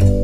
Baba.